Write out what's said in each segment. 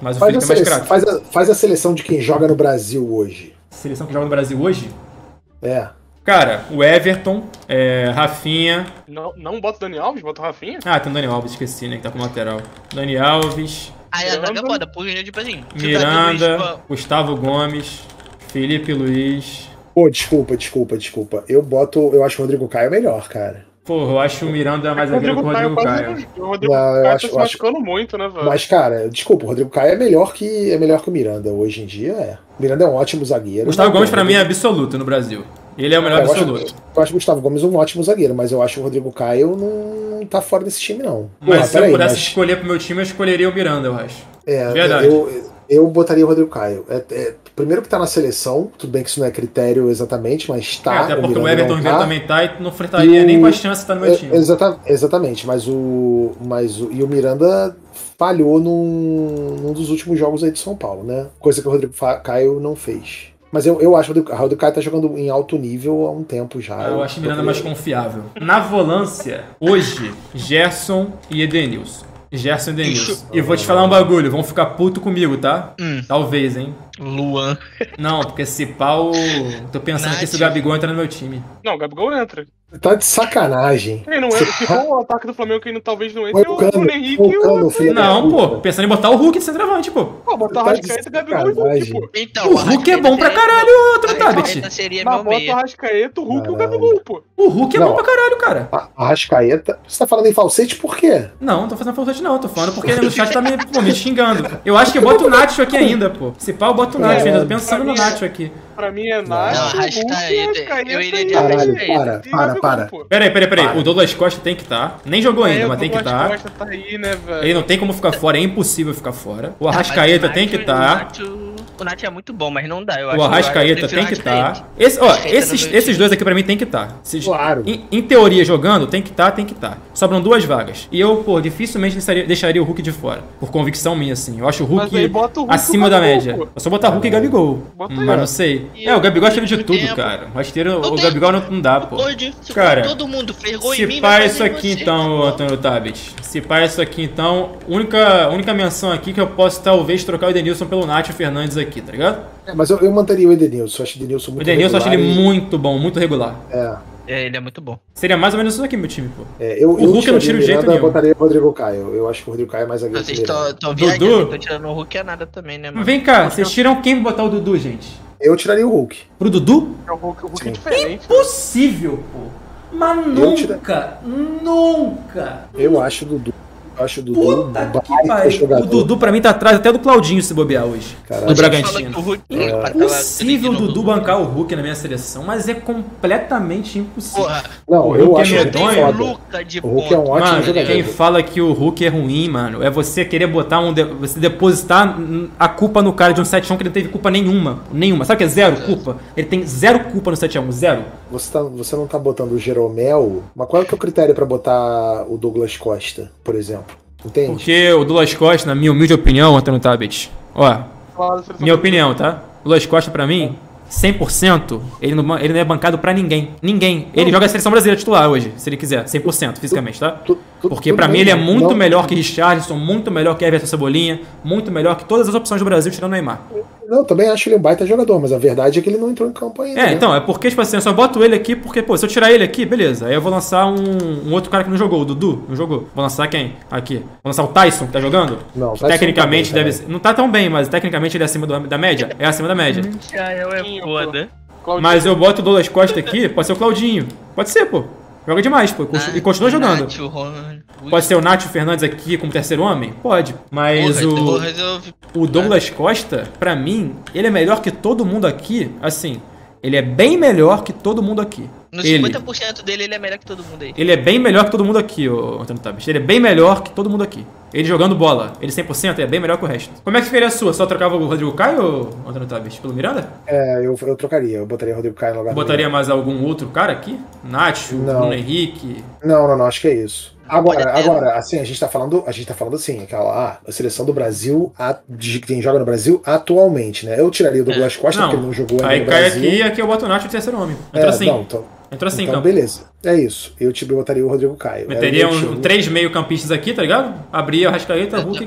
Mas o Faz a, Felipe é mais seleção, craque. faz, a, faz a seleção de quem joga no Brasil hoje. Seleção que joga no Brasil hoje? É. Cara, o Everton, é, Rafinha. Não, não bota o Dani Alves, bota o Rafinha. Ah, tem o Dani Alves, esqueci, né? Que tá como lateral. Dani Alves, Aí a zaga é Miranda. foda, porque, tipo assim, Miranda, Gustavo Gomes, Felipe Luiz. Pô, desculpa, desculpa, desculpa. Eu boto. Eu acho o Rodrigo Caio melhor, cara. Porra, eu acho o Miranda mais zagueiro que o Rodrigo quase Caio. não- O Rodrigo Não, eu Caio acho- tá se eu acho- machucando muito, né, velho? Mas, cara, desculpa, o Rodrigo Caio é melhor que é melhor que o Miranda. Hoje em dia é. O Miranda é um ótimo zagueiro. Gustavo Gomes pra mim é absoluto no Brasil. Ele é o melhor eu acho, absoluto. eu acho o Gustavo Gomes um ótimo zagueiro, mas eu acho que o Rodrigo Caio não tá fora desse time, não. Mas Porra, se eu pudesse mas- escolher pro meu time, eu escolheria o Miranda, eu acho. É, Verdade. Eu, eu botaria o Rodrigo Caio. É, é, primeiro que tá na seleção, tudo bem que isso não é critério exatamente, mas tá. É, até porque o Miranda Everton Ribeiro tá. também tá e não fretaria E o- nem com a chance de estar no meu É, time. exata- exatamente, mas o, mas o. E o Miranda falhou num, num dos últimos jogos aí de São Paulo, né? Coisa que o Rodrigo Caio não fez. Mas eu, eu acho que o Rodrigo- o Caio tá jogando em alto nível há um tempo já. Ah, eu acho o Miranda mais confiável. Na volância, hoje, Gerson e Edenilson. Gerson Edenilson. E vou te falar um bagulho, vão ficar puto comigo, tá? Hum. Talvez, hein? Luan. Não, porque se pau. Tô pensando aqui se o Nath. Gabigol entra no meu time. Não, o Gabigol entra. Tá de sacanagem. Quem não entra, se for o ataque do Flamengo que não, talvez não entre, é o o Cano, Bruno Henrique e o o... Não, pô, pensando em botar o Hulk de centroavante, pô. Pô, botar o Tá de Arrascaeta, Gabigol e Hulk, sacanagem. pô. Então, O Hulk é bom pra caralho, seria- outro seria Mas meu bota o meia. Arrascaeta, o Hulk e o. Gabigol, pô. O Hulk é bom pra caralho, cara. A Arrascaeta. Você tá falando em falsete por quê? Não, não tô fazendo falsete não, tô falando porque ele no chat tá me, me xingando. Eu acho que eu boto o Nacho aqui ainda, pô. Se pá, eu boto o Nacho ainda, tô pensando no Nacho aqui. Pra mim é Nath, Não, Hulk, Arrascaeta, Arrascaeta eu iria de Caralho, Arrascaeta. para, para, para. Peraí, peraí, peraí. O Douglas Costa tem que estar. Nem jogou ainda, É, mas o tem que Douglas estar. Costa tá aí, né, velho? Ele não tem como ficar fora, é impossível ficar fora. O Arrascaeta o tem que estar. O Nacho, o Nacho é muito bom, mas não dá. Eu O acho, Arrascaeta eu tem que estar. Arrascaeta. Esse, ó, esses, esses dois aqui pra mim tem que estar. Se- Claro. Em, em teoria, jogando, tem que estar, tem que estar. Sobram duas vagas. E eu, pô, dificilmente deixaria, deixaria o Hulk de fora. Por convicção minha, assim. Eu acho o Mas Hulk bota o Hulk o acima da média. pô. Eu só botar Hulk e Gabigol. Bota mas aí, não sei. E É, o Gabigol é cheio de tudo, tempo. cara. O rasteiro, Não o Gabigol não, não dá, pô. Hoje, se Cara, todo mundo em Se mim, pá isso aqui você, então, tá? Antônio Tabet. Se pá isso aqui então, única, única menção aqui que eu posso talvez trocar o Edenilson pelo Nacho Fernandes aqui, tá ligado? É, mas eu, eu manteria o Edenilson. Eu acho o Edenilson O muito Edenilson eu acho ele e- muito bom, muito regular. É, É, ele é muito bom. Seria mais ou menos isso aqui, meu time, pô. é, eu, O Hulk eu não tiro de o jeito nenhum. Eu botaria o Rodrigo Caio. Eu acho que o Rodrigo Caio é mais zagueiro Vocês o estão Dudu? viajando, tô tirando o Hulk é nada também, né, mano? Vem cá, vocês tiram quem pra botar o Dudu, gente? Eu tiraria o Hulk. Pro Dudu? É o Hulk, o Hulk é diferente. Possível, pô. Mas Eu tira- nunca, nunca. Eu acho o Dudu. Eu acho o Dudu Puta um que pariu. O Dudu pra mim tá atrás até do Claudinho se bobear hoje. Caralho. Do Você fala Bragantino. É. Impossível o Dudu bancar o Hulk na minha seleção, mas é completamente impossível. Porra, Não, O eu Hulk é acho medonho. ele tem o foda. Luca de O Hulk é um ótimo Mano, jogador. quem fala que o Hulk é ruim, mano, é você querer botar um. de- Você depositar a culpa no cara de um 7x1 que ele não teve culpa nenhuma. Nenhuma. Sabe o que é zero culpa? Ele tem zero culpa no 7x1, zero. Você, tá- você não tá botando o Jeromel. Mas qual é, que é o critério pra botar o Douglas Costa, por exemplo? Entende? Porque o Douglas Costa, na minha humilde opinião, Antônio Tabet, ó, minha opinião, tá? O Douglas Costa, pra mim, 100%, ele não, ele não é bancado pra ninguém. Ninguém. Ele joga a seleção brasileira titular hoje, se ele quiser, 100% fisicamente, tá? Porque pra mim ele é muito melhor que Richarlison, muito melhor que Everton Cebolinha, muito melhor que todas as opções do Brasil tirando o Neymar. Não, também acho ele um baita jogador, mas a verdade é que ele não entrou em campo ainda. É, né? então, é porque, tipo assim, eu só boto ele aqui porque, pô, se eu tirar ele aqui, beleza. Aí eu vou lançar um, um outro cara que não jogou, o Dudu, não jogou. Vou lançar quem? Aqui. Vou lançar o Tyson, que tá jogando? Não, Que tecnicamente tá bem, deve ser. Não tá tão bem, mas tecnicamente ele é acima do- da média? É acima da média. Michael é foda. Claudinho. Mas eu boto o Douglas Costa aqui, pode ser o Claudinho. Pode ser, pô. Joga demais, pô. E continua jogando. Pode ser o Nacho Fernandes aqui como terceiro homem? Pode. Mas o. resolve- O Douglas Costa, pra mim, ele é melhor que todo mundo aqui. Assim, ele é bem melhor que todo mundo aqui. No ele, 50% dele, ele é melhor que todo mundo aí. ele é bem melhor que todo mundo aqui, ô Antônio Tabes. Ele é bem melhor que todo mundo aqui. Ele jogando bola, ele 100% é bem melhor que o resto. Como é que ficaria a sua? Só trocava o Rodrigo Caio, ô Antônio Tabes, pelo Miranda? É, eu, eu trocaria. Eu botaria o Rodrigo Caio no lugar Botaria mais algum outro cara aqui? Nacho, Não. Bruno Henrique. Não, não, não, acho que é isso. Agora, ter. agora, assim, a gente tá falando, a gente tá falando assim, aquela, ah, a seleção do Brasil, a, de quem joga no Brasil atualmente, né? Eu tiraria o Douglas Costa, porque ele não jogou aí no cai Brasil. aqui e aqui eu boto o Nacho de terceiro homem. Entrou É, assim. não, então, Entrou assim, então então. beleza. É isso. Eu te botaria o Rodrigo Caio. Meteria o um, time. três meio campistas aqui, tá ligado? Abria o Rascaeta, Hulk e.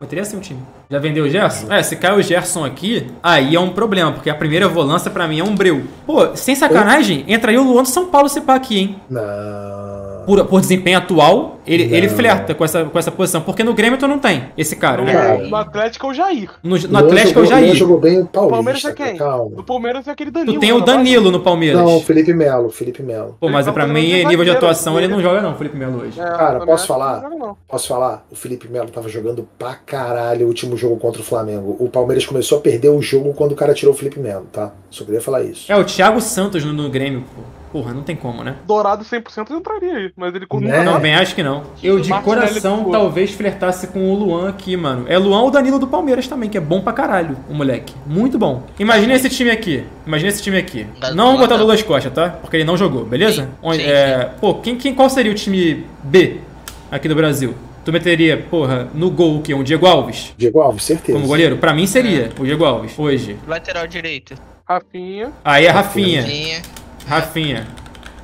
Meteria assim um time. Já vendeu o Gerson? É, se cai o Gerson aqui, aí é um problema, porque a primeira volância pra mim é um breu. Pô, sem sacanagem, entraria o Luan do São Paulo se pá aqui, hein? Não. Por, por desempenho atual, ele, Não. ele flerta com essa, com essa posição. Porque no Grêmio tu não tem esse cara, né? No Atlético é o Jair. No, no Atlético já Luan ia. jogou bem o O Palmeiras Paulista. é quem? Calma. No Palmeiras é aquele Danilo. Tu tem o. Danilo no Palmeiras. Não, Felipe Melo, Felipe Melo. Pô, mas tá pra mim, de nível de atuação, ele não joga não, Felipe Melo hoje. É, Cara, também posso falar? não joga, não. Posso falar? O Felipe Melo tava jogando pra caralho o último jogo contra o Flamengo. O Palmeiras começou a perder o jogo quando o cara tirou o Felipe Melo, tá? Só queria falar isso. É, o Thiago Santos no, no Grêmio, pô. Porra, não tem como, né? Dourado 100% entraria aí, mas ele Né? Não, bem acho que não. Eu de Martinelli coração talvez flertasse com o Luan aqui, mano. É Luan ou Danilo do Palmeiras também, que é bom pra caralho, o moleque. Muito bom. Imagina esse time aqui. Imagina esse time aqui. Da- Não vamos botar o Douglas Costa, tá? Porque ele não jogou, beleza? Sim, Onde- sim, é, Pô, quem, quem, qual seria o time B aqui do Brasil? Tu meteria, porra, no gol o quê? Um Diego Alves? Diego Alves, certeza. Como goleiro? Pra mim seria o Diego Alves, hoje. Lateral direito. Rafinha, Aí é Rafinha. Tinha. Rafinha.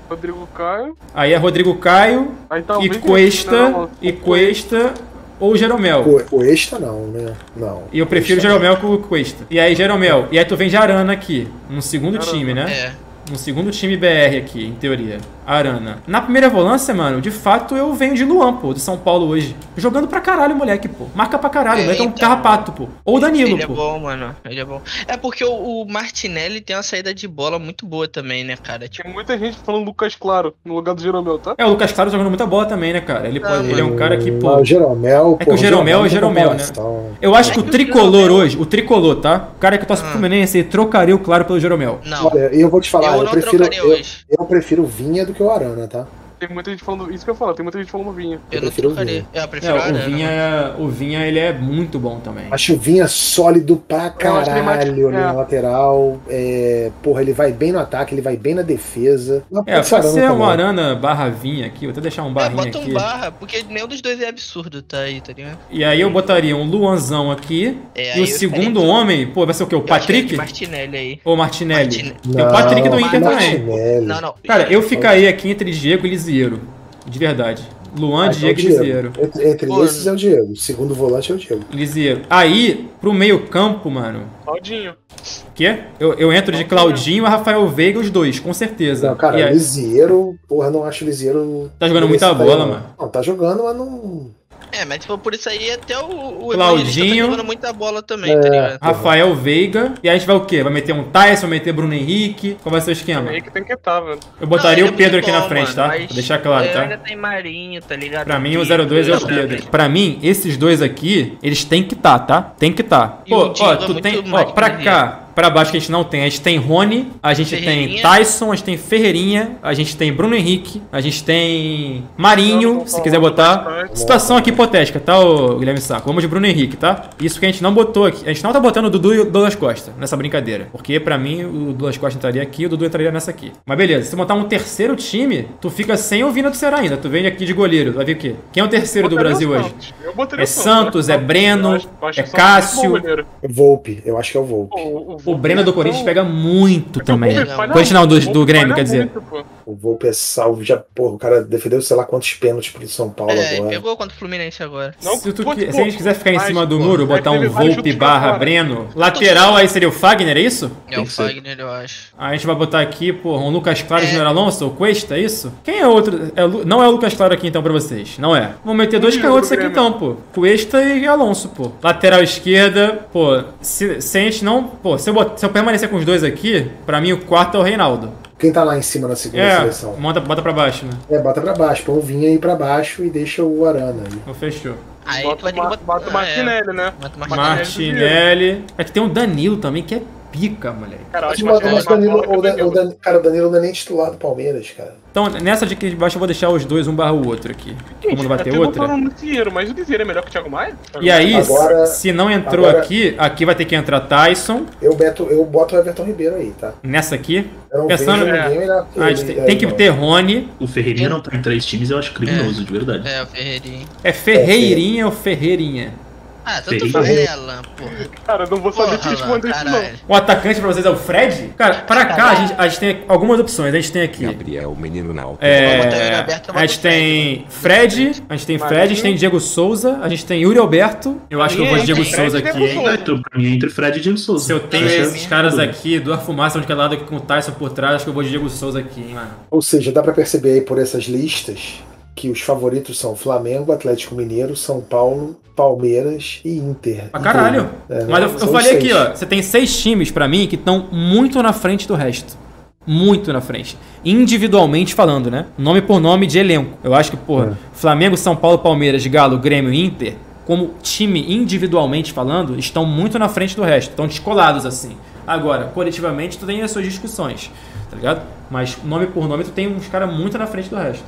Rodrigo Caio. Aí é Rodrigo Caio Aí e talvez. Cuesta. Não, E Cuesta ou Jeromel. Extra não, né? Não. E eu prefiro o Extra Jeromel que o Cuesta. E aí, Jeromel. E aí tu vem de Arana aqui. No segundo Arana. time, né? É. No segundo time BR aqui, em teoria. Arana. Na primeira volância, mano, de fato eu venho de Luan, pô, do São Paulo hoje. Jogando pra caralho, moleque, pô. Marca pra caralho, É, o moleque é um então. carrapato, pô. Ou Danilo, Ele é pô. bom, mano. Ele é bom. É porque o, o Martinelli tem uma saída de bola muito boa também, né, cara? Tipo, Tem muita gente falando Lucas Claro no lugar do Jeromel, tá? É, o Lucas Claro jogando muita bola também, né, cara? Ele, Ah, ele é um cara que, pô. o Jeromel. É que o Jeromel é Jeromel, né? Eu acho que o É que o tricolor Jeromel- hoje, o tricolor, tá? O cara que torce pro Ah. Fluminense, ele trocaria o Claro pelo Jeromel. não. Olha, eu vou te falar, eu não prefiro. trocaria Eu, hoje. eu prefiro Vinha do que o Arana, tá? Tem muita gente falando. Isso que eu falar, tem muita gente falando Vinha. Eu não prefiro o trocaria. Vinha. Eu É, prefiro a o Arana. Vinha, é- o Vinha, ele é muito bom também. Acho o Vinha sólido pra mais- caralho ali é. na lateral. É, porra, ele vai bem no ataque, ele vai bem na defesa. É, pode ser Arana um também. Arana barra Vinha aqui, vou até deixar um É, barrinho bota um aqui. barra, porque nenhum dos dois é absurdo, tá aí, tá ligado? E aí eu botaria um Luanzão aqui. É, e o eu segundo homem, pô, vai ser o quê? O Eu acho que é Patrick? Martinelli aí. Ou Martinelli? Martine- Tem o Patrick do Inter também. Martinelli. Não, não. Cara, eu ficaria aqui entre Diego e Lisieiro. De verdade. Luan, Ah, então Diego e Diego. Lisieiro. Entre, entre Pô, esses é o Diego. O segundo volante é o Diego. Lisieiro. Aí, pro meio campo, mano. Claudinho. Quê? Eu, eu entro de Claudinho e Rafael Veiga, os dois, com certeza. Não, cara, E aí- Lisieiro, porra, não acho o Lisieiro. Tá jogando muita aí, bola, não. mano. Não, tá jogando, mas não. É, mas tipo, por isso aí até o, o Claudinho. Evangelista tá jogando muita bola também, É. tá ligado? Rafael Veiga. E aí a gente vai o quê? Vai meter um Tyson, vai meter Bruno Henrique? Qual vai ser o esquema? Aí que tem que estar, velho. Eu botaria Não, o é Pedro muito aqui na bom, frente, mano, tá? Vou deixar claro, é, tá? Ainda tem Marinho, tá ligado? Pra mim, o Que- 02 é o Não, Pedro. Pra mim, esses dois aqui, eles têm que tá, tá? Tem que tá. E Pô, o ó, é tu tem. Ó, pra cá, pra baixo que a gente não tem. A gente tem Rony, a gente tem. Tyson, a gente tem Ferreirinha, a gente tem Bruno Henrique, a gente tem Marinho, se quiser botar. Situação aqui hipotética, tá, ô Guilherme Saco? Vamos de Bruno Henrique, tá? Isso que a gente não botou aqui. A gente não tá botando o Dudu e o Douglas Costa nessa brincadeira. Porque pra mim o Douglas Costa entraria aqui e o Dudu entraria nessa aqui. Mas beleza, se montar um terceiro time, tu fica sem o Vina do Ceará ainda. Tu vem aqui de goleiro, vai ver o quê? Quem é o terceiro do Brasil hoje? Santos. Eu botaria É Santos, é Breno, é muito Cássio. Volpe, eu acho que é o Volpe. O, O Breno do Corinthians pega muito também. Não, Corinthians não, do, do Grêmio, quer dizer. O Volpe é salvo. Já, porra, o cara defendeu sei lá quantos pênaltis pro São Paulo É, agora. pegou contra o Fluminense agora. Não, Se, tu se a gente quiser ficar em cima do pô, muro, é botar um Volpe barra. Breno. Lateral aí seria o Fagner, é isso? É o. Fagner, eu acho. Aí a gente vai botar aqui, porra, um Lucas Claro e É. Júnior Alonso, o Cuesta, é isso? Quem é outro? É o não é o Lucas Claro aqui então pra vocês, não é. Vamos meter dois canhotos do aqui então, pô. Cuesta e Alonso, pô. Lateral esquerda, pô, se, se a gente não... Pô, se eu, se eu permanecer com os dois aqui, pra mim o quarto é o Reinaldo. Quem tá lá em cima na segunda É, seleção? monta, bota pra baixo, né? É, bota pra baixo. Põe o Vinha aí pra baixo e deixa o Arana aí. Fechou. Aí Bota, o bota é, Martinelli, né? Bota o Martinelli. Martinelli. Martinelli. É que tem o Danilo também, que é pica, moleque. Cara, eu acho Mas, mas o Danilo, bola que o Dan- Danilo. o Dan- cara, o Danilo não é nem titular do Palmeiras, cara. Então, nessa de aqui de baixo eu vou deixar os dois um barra o outro aqui. Como não vai ter outra. Lisieiro, mas o Lisieiro é melhor que o Thiago Maia? E aí, Agora- se não entrou agora- aqui, aqui vai ter que entrar Tyson. Eu, beto, eu boto o Everton Ribeiro aí, tá? Nessa aqui. Pensando- ninguém Ah, ele gente tem, que não. ter Rony. O Ferreirinha não tá em três times, eu acho criminoso, de verdade. É, o Ferreirinho. É Ferreirinha ou Ferreirinha? Ah, tanto faz, né, Alan? Porra. Cara, eu não vou saber te Porra, Alan, responder isso, não. O atacante pra vocês é o Fred? Cara, pra cá a gente, a gente tem algumas opções. A gente tem aqui. Gabriel, menino na alta. É, a gente tem Fred, a gente tem Fred, a gente tem Diego Souza, a gente tem Yuri Alberto. Eu acho que eu vou de Diego Fred Souza aqui, pra mim entre Fred e Diego Souza. Se eu tenho esses caras aqui, duas fumaças, um de cada lado aqui com o Tyson por trás, acho que eu vou de Diego Souza aqui, hein, mano. Ou seja, dá pra perceber aí por essas listas que os favoritos são Flamengo, Atlético Mineiro, São Paulo, Palmeiras e Inter. Pra caralho. É, Mas eu, eu falei seis. aqui, ó, você tem seis times pra mim que estão muito na frente do resto. Muito na frente. Individualmente falando, né? Nome por nome de elenco. Eu acho que, porra, Flamengo, São Paulo, Palmeiras, Galo, Grêmio e Inter, como time individualmente falando, estão muito na frente do resto. Estão descolados assim. Agora, coletivamente, tu tem as suas discussões, tá ligado? Mas nome por nome, tu tem uns caras muito na frente do resto.